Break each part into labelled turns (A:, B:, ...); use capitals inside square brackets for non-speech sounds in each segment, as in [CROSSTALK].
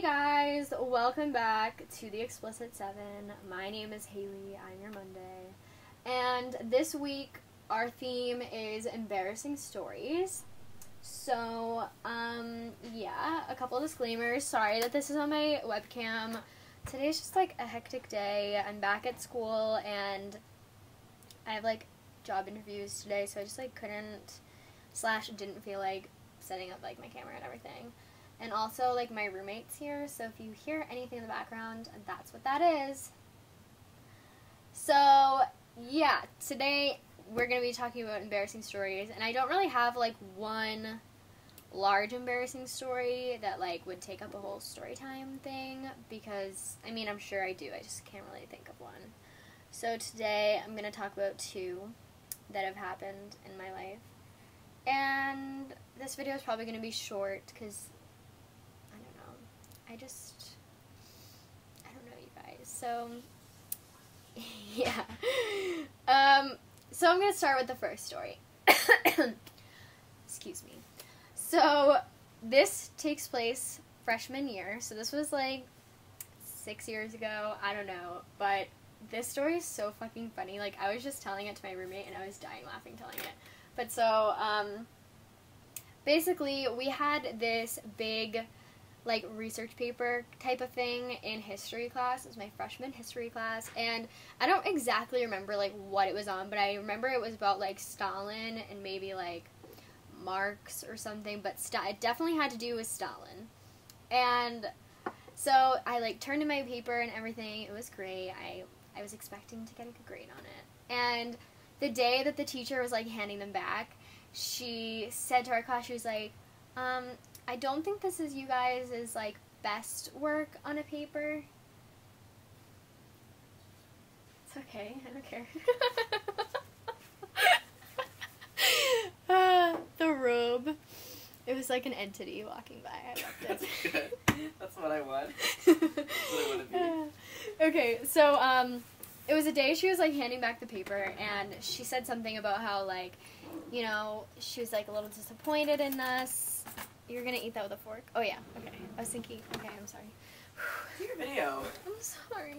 A: Hey guys, welcome back to the Explicit 7. My name is Haley, I'm your Monday. And this week, our theme is embarrassing stories. So, um, yeah, a couple disclaimers. Sorry that this is on my webcam. Today's just like a hectic day. I'm back at school and I have like job interviews today, so I just like couldn't slash didn't feel like setting up like my camera and everything. And also like my roommate's here, so if you hear anything in the background, that's what that is. So, yeah, today we're going to be talking about embarrassing stories, and I don't really have like one large embarrassing story that like would take up a whole story time thing because I mean, I'm sure I do. I just can't really think of one. So today I'm going to talk about two that have happened in my life. And this video is probably going to be short know. I just I don't know you guys. So [LAUGHS] yeah. Um so I'm going to start with the first story. [COUGHS] Excuse me. So this takes place freshman year. So this was like 6 years ago. I don't know, but this story is so fucking funny. Like I was just telling it to my roommate and I was dying laughing telling it. But so um basically we had this big like research paper type of thing in history class. It was my freshman history class, and I don't exactly remember like what it was on, but I remember it was about like Stalin and maybe like Marx or something. But st- it definitely had to do with Stalin, and so I like turned in my paper and everything. It was great. I I was expecting to get a good grade on it, and the day that the teacher was like handing them back, she said to our class, she was like, um, I don't think this is you guys' is like best work on a paper. It's okay, I don't care. uh, [LAUGHS] [LAUGHS] the robe. It was like an entity walking by. I loved
B: That's
A: it.
B: good. That's what I want. That's what I want to be. [LAUGHS]
A: okay, so um, it was a day she was like handing back the paper, and she said something about how like, you know, she was like a little disappointed in us. You're gonna eat that with a fork? Oh yeah. Okay. I was thinking. Okay, I'm sorry.
B: Your video. [SIGHS]
A: I'm sorry.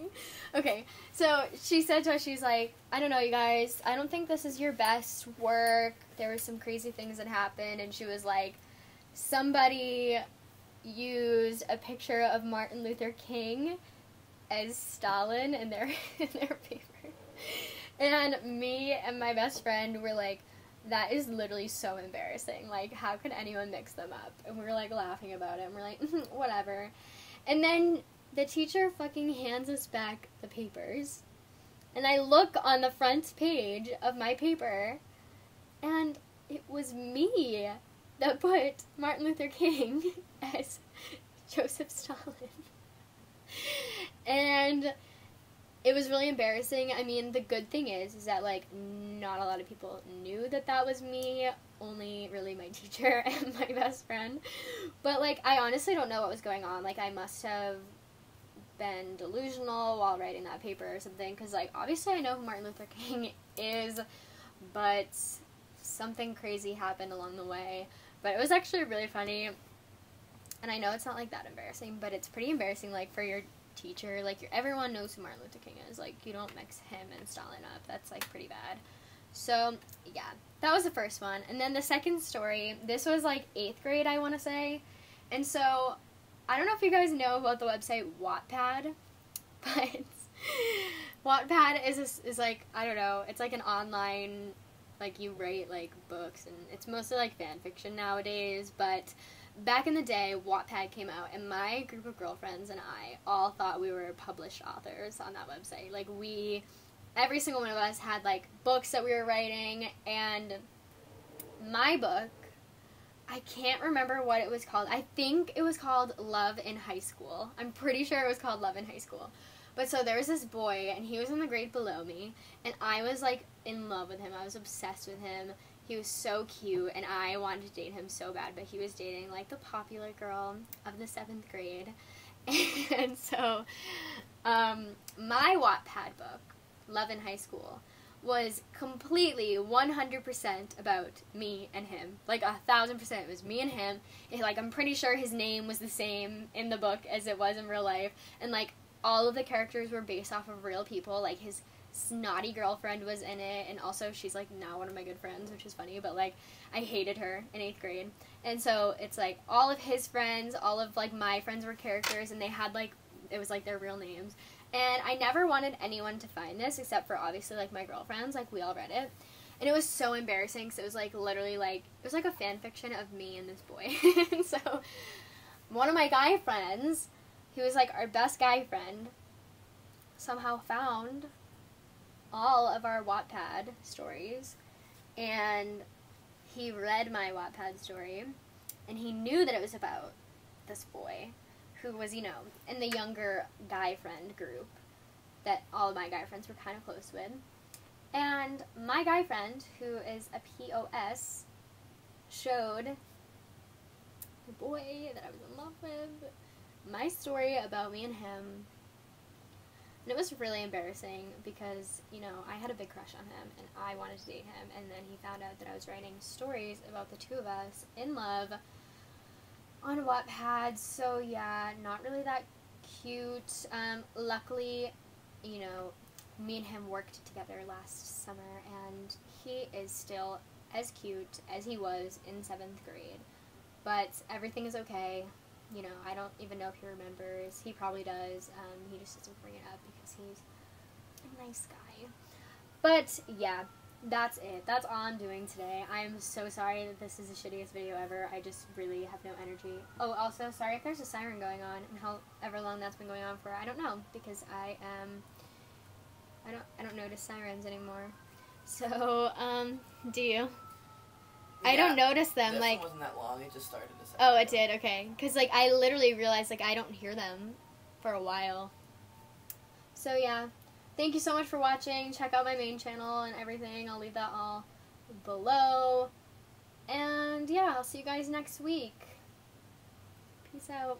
A: Okay, so she said to us, she's like, I don't know, you guys. I don't think this is your best work. There were some crazy things that happened, and she was like, somebody used a picture of Martin Luther King as Stalin in their [LAUGHS] in their paper, and me and my best friend were like. That is literally so embarrassing. Like, how could anyone mix them up? And we were like laughing about it. And we're like, [LAUGHS] mm-hmm, whatever. And then the teacher fucking hands us back the papers. And I look on the front page of my paper, and it was me that put Martin Luther King [LAUGHS] as Joseph Stalin. [LAUGHS] and it was really embarrassing. I mean, the good thing is, is that like not a lot of people knew that that was me. Only really my [LAUGHS] teacher [LAUGHS] and my best friend. But like, I honestly don't know what was going on. Like, I must have been delusional while writing that paper or something. Because like, obviously, I know who Martin Luther King [LAUGHS] is, but something crazy happened along the way. But it was actually really funny. And I know it's not like that embarrassing, but it's pretty embarrassing, like for your teacher. Like everyone knows who Martin Luther King is. Like you don't mix him and Stalin up. That's like pretty bad. So yeah, that was the first one. And then the second story. This was like eighth grade, I want to say. And so I don't know if you guys know about the website Wattpad, [LAUGHS] but Wattpad is a, is like I don't know. It's like an online like you write like books and it's mostly like fan fiction nowadays, but back in the day, Wattpad came out, and my group of girlfriends and I all thought we were published authors on that website. Like, we, every single one of us had like books that we were writing, and my book, I can't remember what it was called. I think it was called Love in High School. I'm pretty sure it was called Love in High School. But so there was this boy, and he was in the grade below me, and I was like in love with him. I was obsessed with him. He was so cute, and I wanted to date him so bad, but he was dating like the popular girl of the seventh grade. [LAUGHS] and so, um, my Wattpad book, Love in High School, was completely 100% about me and him. Like a thousand percent. It was me and him. And, like, I'm pretty sure his name was the same in the book as it was in real life. And, like, all of the characters were based off of real people. Like, his snotty girlfriend was in it. And also, she's, like, now one of my good friends, which is funny. But, like, I hated her in eighth grade. And so it's, like, all of his friends, all of, like, my friends were characters. And they had, like, it was, like, their real names. And I never wanted anyone to find this except for obviously like my girlfriends. Like we all read it, and it was so embarrassing because it was like literally like it was like a fan fiction of me and this boy. [LAUGHS] and so one of my guy friends, who was like our best guy friend, somehow found all of our Wattpad stories, and he read my Wattpad story, and he knew that it was about this boy who was, you know, in the younger guy friend group that all of my guy friends were kind of close with. And my guy friend, who is a POS, showed the boy that I was in love with my story about me and him. And it was really embarrassing because, you know, I had a big crush on him and I wanted to date him. And then he found out that I was writing stories about the two of us in love on Wattpad. So yeah, not really that cute. Um, luckily, you know, me and him worked together last summer, and he is still as cute as he was in seventh grade. But everything is okay. You know, I don't even know if he remembers. He probably does. Um, he just doesn't bring it up because he's a nice guy. But yeah, that's it. That's all I'm doing today. I'm so sorry that this is the shittiest video ever. I just really have no energy. Oh, also, sorry if there's a siren going on and however long that's been going on for. I don't know because I am. I don't. I don't notice sirens anymore. So, um, do you? I don't notice them.
B: This
A: like,
B: wasn't that long. It just started a second
A: oh, it did. Okay, because like I literally realized like I don't hear them for a while. So yeah, thank you so much for watching. Check out my main channel and everything. I'll leave that all below. And yeah, I'll see you guys next week. Peace out.